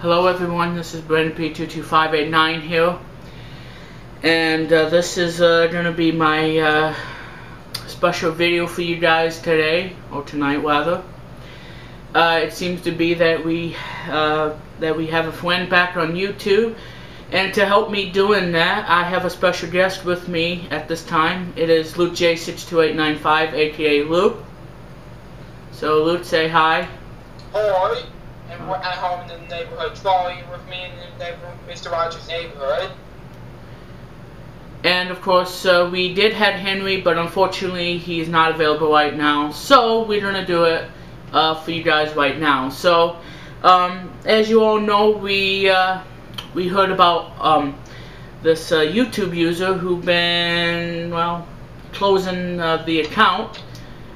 Hello everyone, this is Branden P22589 here. And uh, this is uh, going to be my uh, special video for you guys today, or tonight rather. Uh, it seems to be that we uh, that we have a friend back on YouTube. And to help me doing that, I have a special guest with me at this time. It is Luke J62895, aka Luke. So Luke, say hi. Hi and we're at home in the neighborhood. Trolley with me in the neighborhood, Mr. Rogers' neighborhood. And of course, uh, we did have Henry, but unfortunately, he's not available right now. So we're gonna do it uh, for you guys right now. So, um, as you all know, we uh, we heard about um, this uh, YouTube user who been well closing uh, the account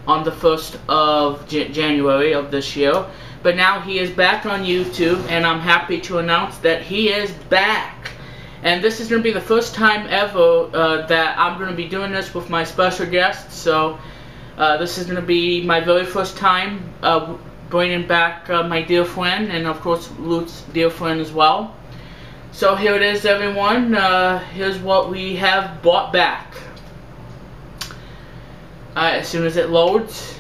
on the first of J January of this year. But now he is back on YouTube, and I'm happy to announce that he is back. And this is going to be the first time ever uh, that I'm going to be doing this with my special guest. So uh, this is going to be my very first time uh, bringing back uh, my dear friend, and of course Luke's dear friend as well. So here it is, everyone. Uh, here's what we have bought back. Uh, as soon as it loads.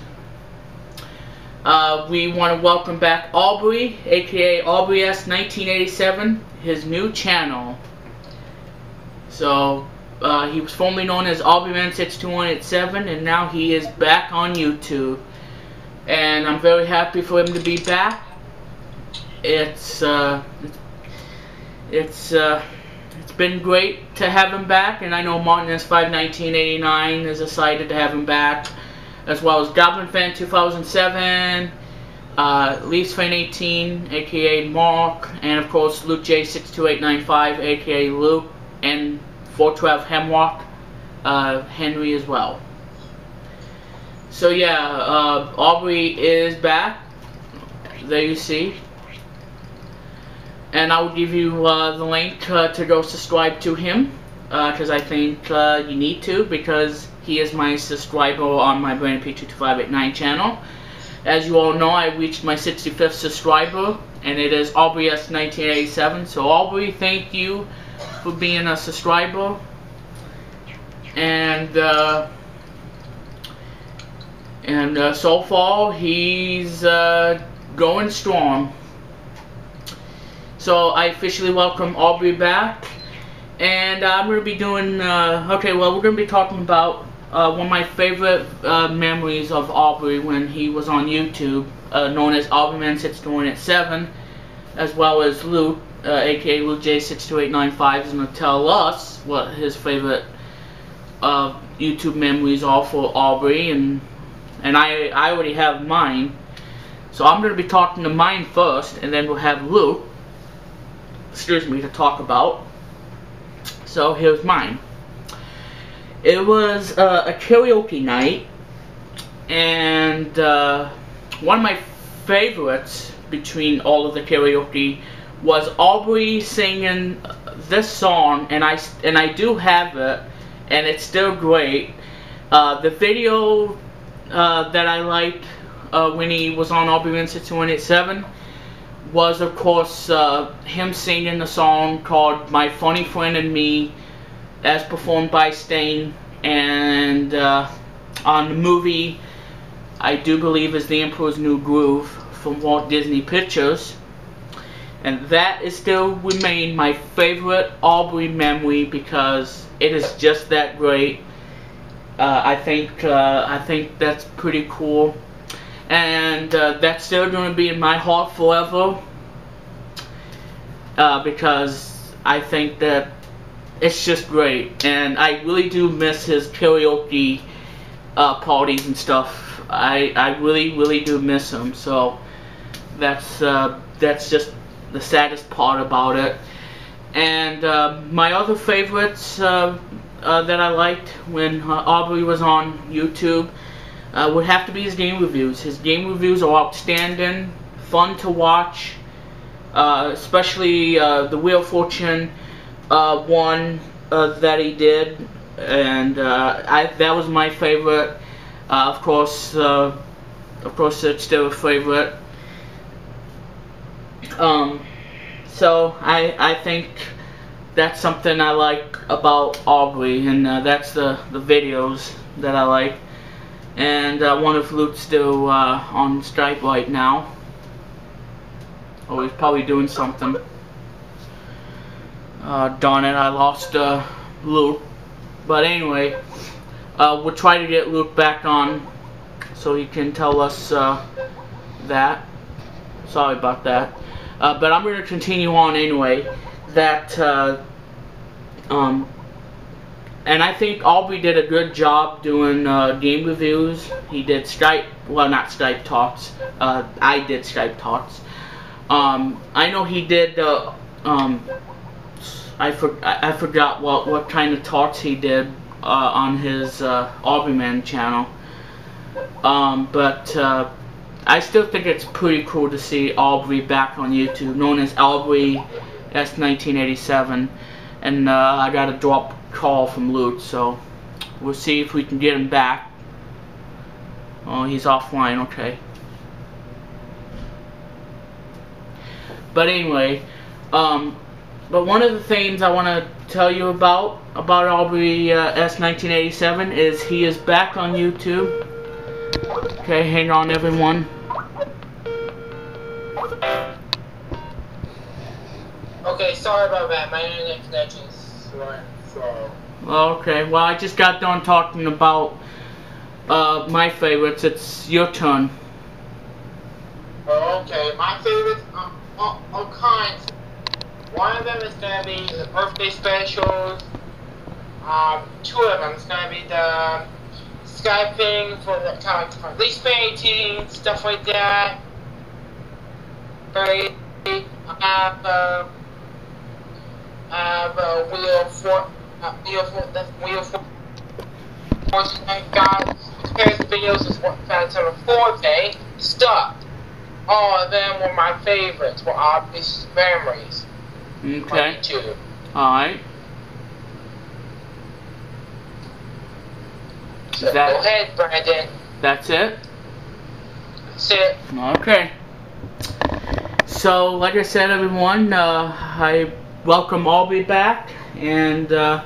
Uh, we want to welcome back Aubrey, aka Aubrey S 1987, his new channel. So, uh, he was formerly known as AubreyMan62187, and now he is back on YouTube. And I'm very happy for him to be back. It's, uh, it's, uh, it's been great to have him back, and I know Martin S51989 is excited to have him back as well as Goblin Fan 2007, uh, Leafs Fan 18, aka Mark, and of course Luke J62895, aka Luke, and 412 Hemlock, uh, Henry as well. So yeah, uh, Aubrey is back. There you see. And I will give you uh, the link uh, to go subscribe to him because uh, I think uh, you need to because he is my subscriber on my Branden P22589 channel. As you all know, I reached my 65th subscriber, and it is Aubrey S1987. So Aubrey, thank you for being a subscriber. And uh, and uh, so far, he's uh, going strong. So I officially welcome Aubrey back. And I'm going to be doing, uh, okay, well, we're going to be talking about uh, one of my favorite uh, memories of Aubrey when he was on YouTube, uh, known as AubreyMan62187, as well as Luke, aka uh, Luke J62895, is to tell us what his favorite uh, YouTube memories are for Aubrey, and and I, I already have mine. So I'm going to be talking to mine first, and then we'll have Lou, excuse me, to talk about. So here's mine. It was uh, a karaoke night, and uh, one of my favorites between all of the karaoke was Aubrey singing this song, and I and I do have it, and it's still great. Uh, the video uh, that I liked uh, when he was on Aubrey Vincent 187 was of course uh, him singing the song called My Funny Friend and Me as performed by Sting and uh, on the movie I do believe is The Emperor's New Groove from Walt Disney Pictures. And that is still remain my favorite Aubrey memory because it is just that great. Uh, I think uh, I think that's pretty cool and uh, that's still going to be in my heart forever. Uh, because I think that it's just great. And I really do miss his karaoke uh, parties and stuff. I, I really really do miss him. So that's uh, that's just the saddest part about it. And uh, my other favorites uh, that I liked when Aubrey was on YouTube uh, would have to be his game reviews. His game reviews are outstanding, fun to watch, uh, especially uh, the Wheel of Fortune uh, one uh, that he did, and uh, I, that was my favorite. of course, of course, it's still a favorite. Um, So I I think that's something I like about Aubrey, and that's the the videos that I like. And I wonder if Luke's still uh, on Skype right now. Oh, he's probably doing something. Uh, darn it, I lost uh, Luke. But anyway, uh, we'll try to get Luke back on so he can tell us uh, that. Sorry about that. Uh, but I'm going to continue on anyway. That, uh, um, and I think Aubrey did a good job doing uh, game reviews. He did Skype, well, not Skype talks. Uh, I did Skype talks. Um, I know he did. Uh, um, I for, I forgot what what kind of talks he did uh, on his uh, Aubreyman channel. Um, but uh, I still think it's pretty cool to see Aubrey back on YouTube, known as Aubrey S1987. And uh, I got a drop call from Luke, so we'll see if we can get him back. Oh, he's offline, okay. But anyway, um, but one of the things I want to tell you about, about Aubrey uh, S1987 is he is back on YouTube. Okay, hang on everyone. Okay, sorry about that. My internet connection is running slow. Okay, well I just got done talking about uh, my favorites. It's your turn. Oh, okay, my favorites are all, all kinds. One of them is gonna be the birthday specials. Um, two of them is gonna be the Skyping for the kind of for lease painting, stuff like that. Very, I have, uh, have uh, Wheel for uh, Wheel for the Wheel for Fortune guys. Comparison videos is what on 4K stuff. All of them were my favorites. Were obvious memories. Okay. Alright. So that- go ahead, Branden. That's it? That's it. Okay. So, like I said, everyone, uh, I welcome Aubrey back, and uh,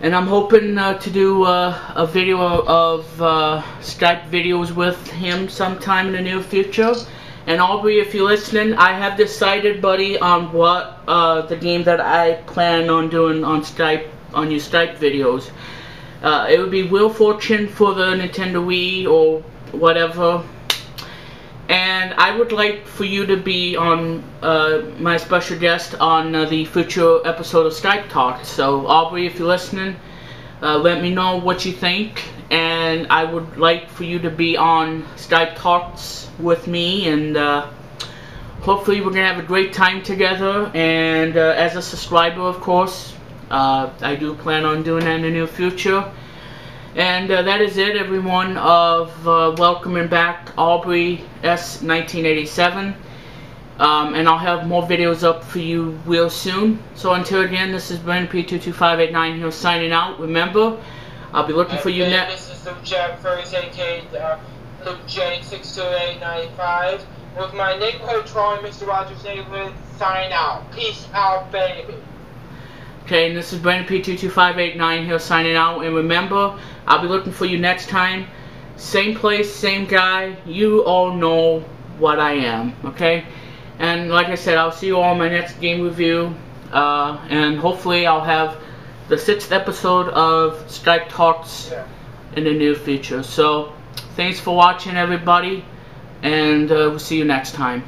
and I'm hoping uh, to do uh, a video of uh, Skype videos with him sometime in the near future. And Aubrey, if you're listening, I have decided, buddy, on what uh, the game that I plan on doing on Skype on your Skype videos. Uh, it would be Wheel Fortune for the Nintendo Wii or whatever. And I would like for you to be on uh, my special guest on uh, the future episode of Skype Talk. So Aubrey, if you're listening, uh, let me know what you think. And I would like for you to be on Skype Talks with me and uh, hopefully we're gonna have a great time together. And uh, as a subscriber, of course, uh, I do plan on doing that in the near future. And uh, that is it, everyone, of uh, welcoming back Aubrey S1987. Um, and I'll have more videos up for you real soon. So until again, this is Branden P22589 here signing out. Remember, I'll be looking for you And next. This is Luke Jack Furries, aka uh, Luke J six two eight ninety five. With my neighborhood trolling Mr. Rogers neighborhood sign out. Peace out, baby. Okay, and this is Branden P22589 here signing out. And remember, I'll be looking for you next time. Same place, same guy. You all know what I am, okay? And like I said, I'll see you all in my next game review. Uh, and hopefully I'll have the sixth episode of Skype Talks Yeah. in the near future. So, thanks for watching, everybody. And uh, we'll see you next time.